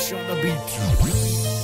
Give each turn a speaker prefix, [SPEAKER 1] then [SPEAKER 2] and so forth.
[SPEAKER 1] Rush on the beat.